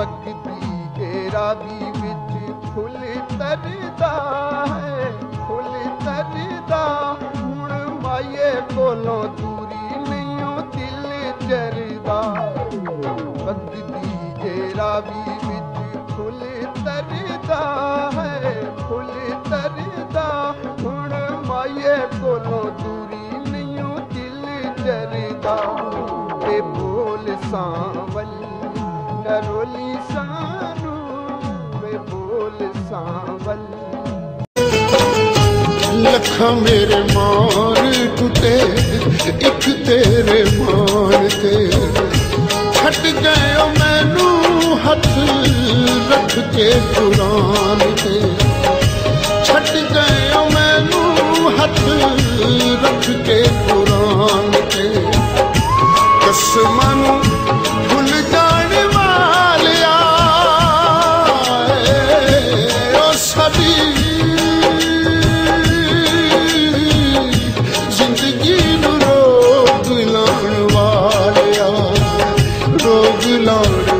ਬਗਦੀ ਗੇਰਾ ਵੀ ਵਿੱਚ ਫੁੱਲ ਤਰਦਾ ਹੈ, ਫੁੱਲ ਤਰਦਾ ਹੁਣ ਮਾਏ ਕੋਲੋਂ ਦੂਰੀ ਨਹੀਂਓ ਦਿਲ ਜਰਦਾ ਬਗਦੀ ਗੇਰਾ ਵੀ ਵਿੱਚ ਫੁੱਲ ਤਰਦਾ ਹੈ, ਫੁੱਲ ਤਰਦਾ ਹੁਣ ਮਾਏ ਕੋਲੋਂ ਦੂਰੀ ਨਹੀਂਓ ਦਿਲ ਜਰਦਾ ਤੇ ਬੋਲ ਸਾਵਲ ਨਰੋਲੀ ਸਾਨੂੰ, ਵੇ ਬੋਲ ਸਾਵਲ। ਲੱਖਾਂ ਮੇਰੇ ਮਾਰ ਟੁੱਟੇ, ਇੱਕ ਤੇਰੇ ਮਾਰ ਤੇ। ਛੱਡ ਗਏ ਮੈਨੂੰ ਹੱਥ ਰੱਖ ਕੇ ਕੁਰਾਨ लाड़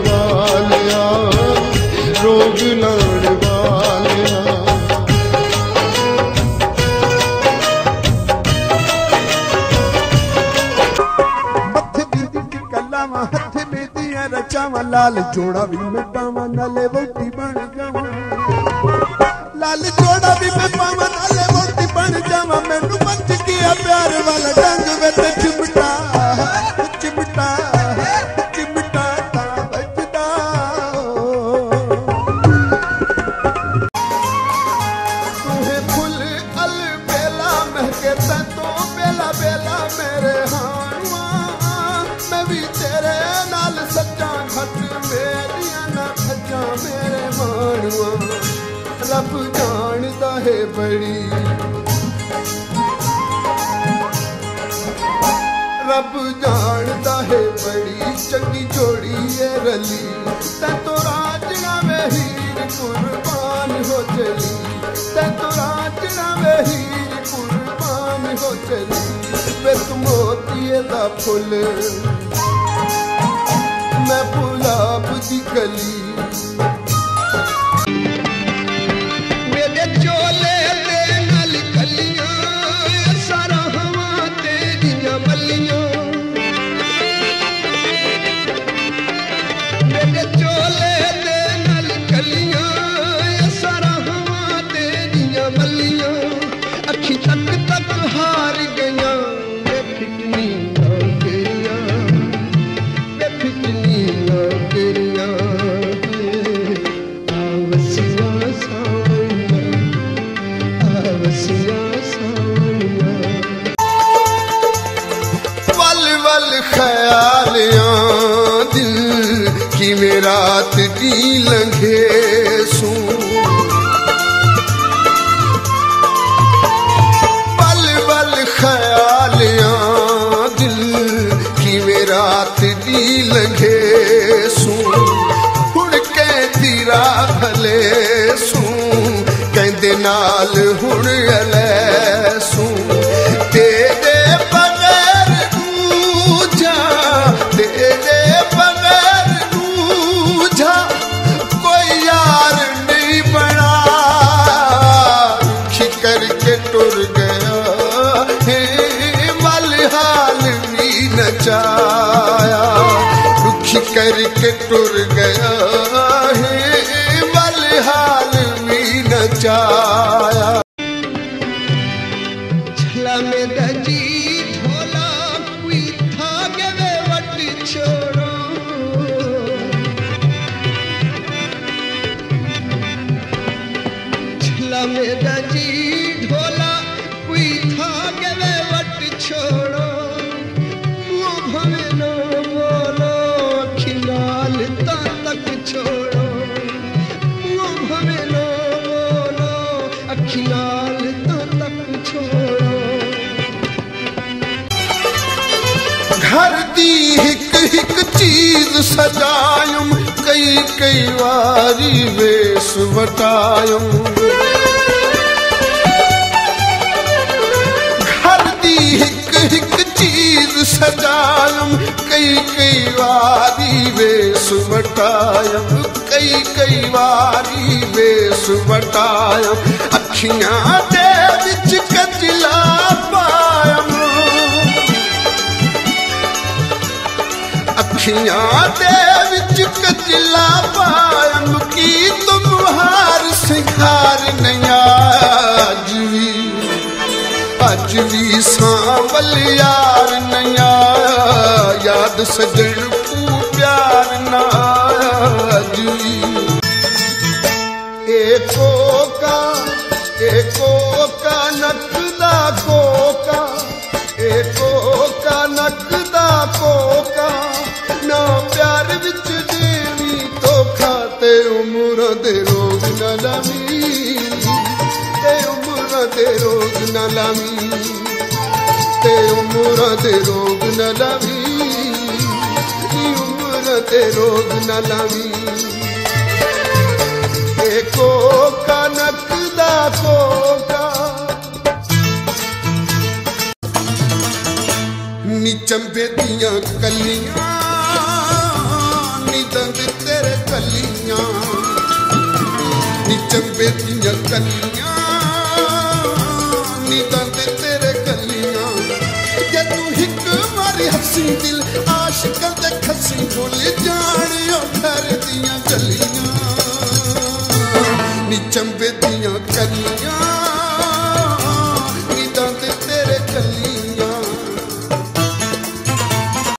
लाल जोड़ा भी मैं पावा नाले वोटी बन जावा लाल जोड़ा भी मैं पावा नाले वोटी बन जावा मैनू मच किया प्यार वाला डंग वे ते चिमटा ਹੈ ਬੜੀ ਰੱਬ ਜਾਣਦਾ ਹੈ ਬੜੀ, ਚੰਗੀ ਜੋੜੀ ਹੈ ਰਲੀ। ਤੈ ਤੋਂ ਰਾਜਣਾ ਵੇ ਹੀਰ ਕੁਰਬਾਨ ਹੋ ਚਲੀ। ਤੈ ਤੋਂ ਰਾਜਣਾ ਵੇ ਹੀਰ ਕੁਰਬਾਨ ਹੋ ਚਲੀ। ਵੇ ਤੂੰ ਮੋਤੀਏ ਦਾ ਫੁੱਲ। ਮੈਂ ਗੁਲਾਬ ਦੀ ਕਲੀ ਖਿਆਲਿਆਂ ਦਿਲ ਕਿਵੇਂ ਰਾਤ ਦੀ ਲੰਘੇ ਸੂ। ਪਲ ਵੱਲ ਖਿਆਲਿਆਂ ਦਿਲ ਕਿਵੇਂ ਰਾਤ ਦੀ ਲੰਘੇ ਸੂ। ਹੁਣ ਕਹਿੰਦੀ ਰਾਖਲੇ ਸੂ। ਕਹਿੰਦੇ ਨਾਲ ਹੁਣ ਅਲੈ ਵੀ ਦੁਖੀ ਕਰਕੇ ਟੁਰ ਗਿਆ ਹੇ ਮਲ ਹਾਲ ਵੀ ਨਚਾਇਆ گهر جي هڪ چيز سجاي گهر جي هڪ چيز سجاي ڪئي ڪئي واري ويس وٽان सुवरता अखिय कचिला पार्म अखिय ते विच कचिला पारम की तुमार सिखार नवी अॼुवी सांवल यार न याद सगड़ पू प्यार। कोनदा न प्यारिच जे मूरद रोगन लाइ रोगन लाइ उमिरि रोगन लाइ कोन ਦੀਆਂ ਕਲੀਆਂ, ਨੀ ਦੰਦ ਤੇਰੇ ਕੱਲੀਆਂ। ਨੀ ਚੰਬੇ ਦੀਆਂ ਕਲੀਆਂ, ਨੀ ਤੇਰੇ ਕਲੀਆਂ। ਜੇ ਤੂੰ ਹਿੱਕ ਮਾਰੀ ਹੱਸੀ ਦਿਲ, ਆਸ਼ਿਕਾਂ ਦੇ ਖੱਸੀ ਭੁੱਲ ਜਾਣਿਓ ਘਰ ਦੀਆਂ ਕੱਲੀਆਂ। ਨੀ ਚੰਬੇ ਦੀਆਂ ਕਲੀਆਂ।